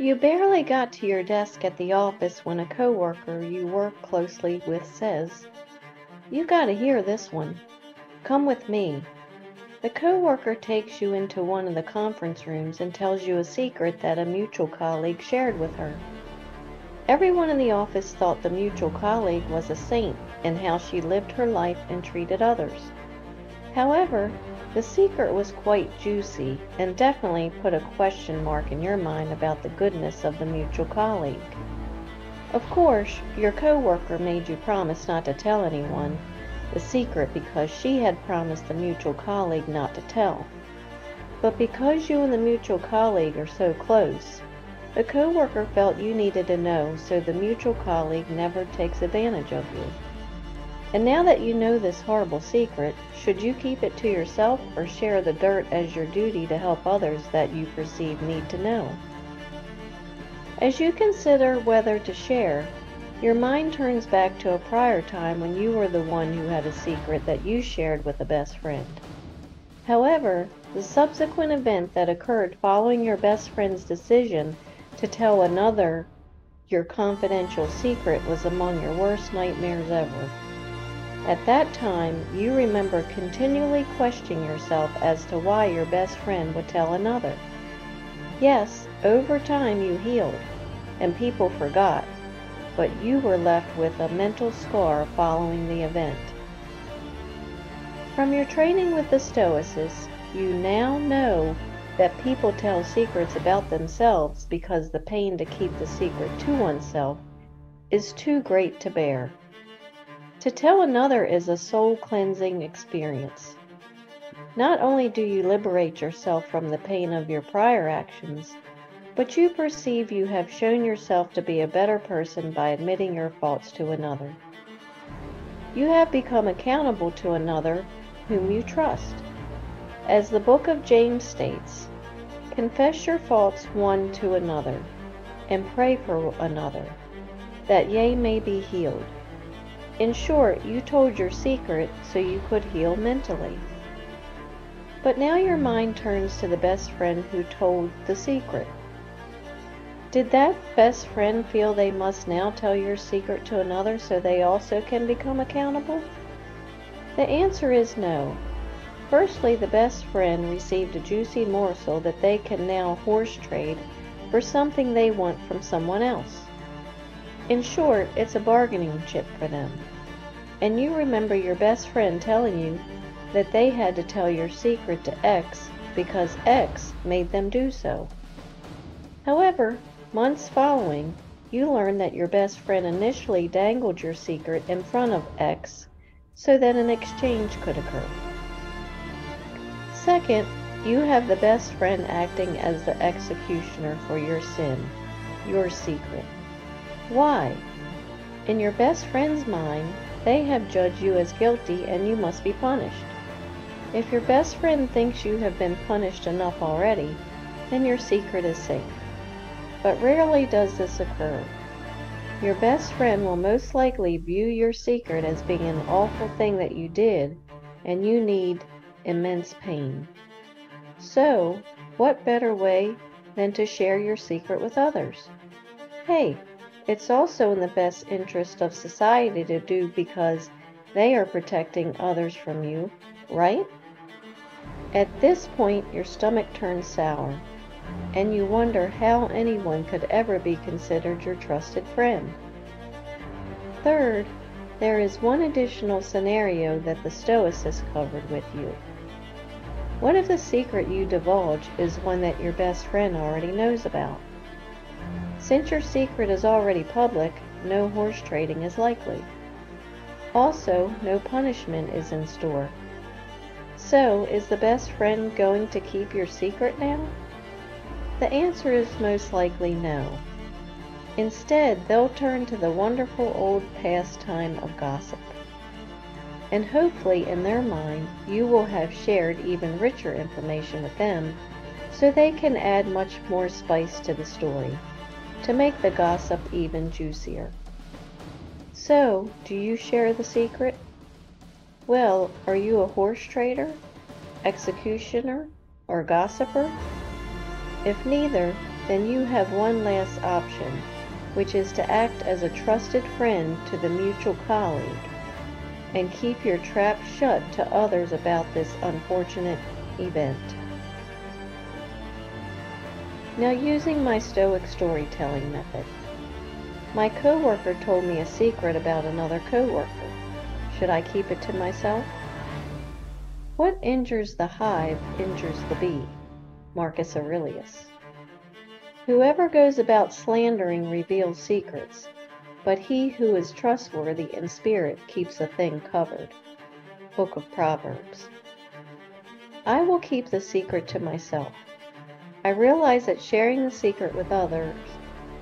You barely got to your desk at the office when a coworker you work closely with says, You gotta hear this one. Come with me. The coworker takes you into one of the conference rooms and tells you a secret that a mutual colleague shared with her. Everyone in the office thought the mutual colleague was a saint in how she lived her life and treated others. However, the secret was quite juicy and definitely put a question mark in your mind about the goodness of the mutual colleague. Of course, your coworker made you promise not to tell anyone the secret because she had promised the mutual colleague not to tell. But because you and the mutual colleague are so close, the coworker felt you needed to know so the mutual colleague never takes advantage of you. And now that you know this horrible secret, should you keep it to yourself or share the dirt as your duty to help others that you perceive need to know? As you consider whether to share, your mind turns back to a prior time when you were the one who had a secret that you shared with a best friend. However, the subsequent event that occurred following your best friend's decision to tell another your confidential secret was among your worst nightmares ever. At that time, you remember continually questioning yourself as to why your best friend would tell another. Yes, over time you healed, and people forgot, but you were left with a mental scar following the event. From your training with the Stoics, you now know that people tell secrets about themselves because the pain to keep the secret to oneself is too great to bear. To tell another is a soul cleansing experience. Not only do you liberate yourself from the pain of your prior actions, but you perceive you have shown yourself to be a better person by admitting your faults to another. You have become accountable to another whom you trust. As the book of James states, confess your faults one to another, and pray for another, that ye may be healed. In short, you told your secret so you could heal mentally. But now your hmm. mind turns to the best friend who told the secret. Did that best friend feel they must now tell your secret to another so they also can become accountable? The answer is no. Firstly, the best friend received a juicy morsel that they can now horse trade for something they want from someone else. In short, it's a bargaining chip for them. And you remember your best friend telling you that they had to tell your secret to X because X made them do so. However, months following, you learn that your best friend initially dangled your secret in front of X so that an exchange could occur. Second, you have the best friend acting as the executioner for your sin, your secret. Why? In your best friend's mind, they have judged you as guilty and you must be punished. If your best friend thinks you have been punished enough already, then your secret is safe. But rarely does this occur. Your best friend will most likely view your secret as being an awful thing that you did and you need immense pain. So, what better way than to share your secret with others? Hey, it's also in the best interest of society to do because they are protecting others from you, right? At this point, your stomach turns sour, and you wonder how anyone could ever be considered your trusted friend. Third, there is one additional scenario that the Stoics covered with you. What if the secret you divulge is one that your best friend already knows about? Since your secret is already public, no horse trading is likely. Also, no punishment is in store. So, is the best friend going to keep your secret now? The answer is most likely no. Instead, they'll turn to the wonderful old pastime of gossip and hopefully in their mind you will have shared even richer information with them so they can add much more spice to the story to make the gossip even juicier. So, do you share the secret? Well, are you a horse trader, executioner, or gossiper? If neither, then you have one last option, which is to act as a trusted friend to the mutual colleague and keep your trap shut to others about this unfortunate event. Now using my Stoic storytelling method. My coworker told me a secret about another coworker. Should I keep it to myself? What injures the hive injures the bee. Marcus Aurelius. Whoever goes about slandering reveals secrets, but he who is trustworthy in spirit keeps a thing covered. Book of Proverbs. I will keep the secret to myself. I realize that sharing the secret with others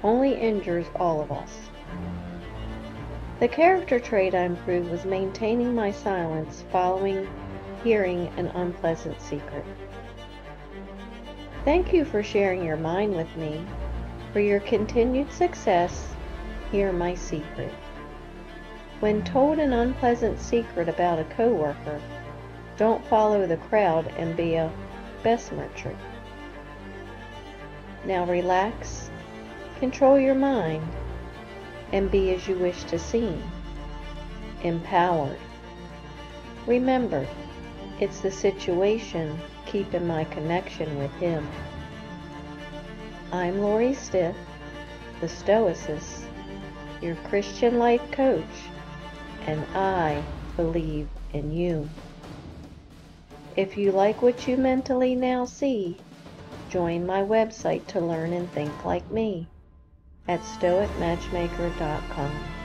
only injures all of us. The character trait I improved was maintaining my silence following hearing an unpleasant secret. Thank you for sharing your mind with me. For your continued success, hear my secret. When told an unpleasant secret about a coworker, don't follow the crowd and be a besmircher. Now relax, control your mind, and be as you wish to seem. Empowered. Remember, it's the situation keeping my connection with Him. I'm Lori Stiff, the Stoicess, your Christian life coach, and I believe in you. If you like what you mentally now see, join my website to learn and think like me at stoicmatchmaker.com.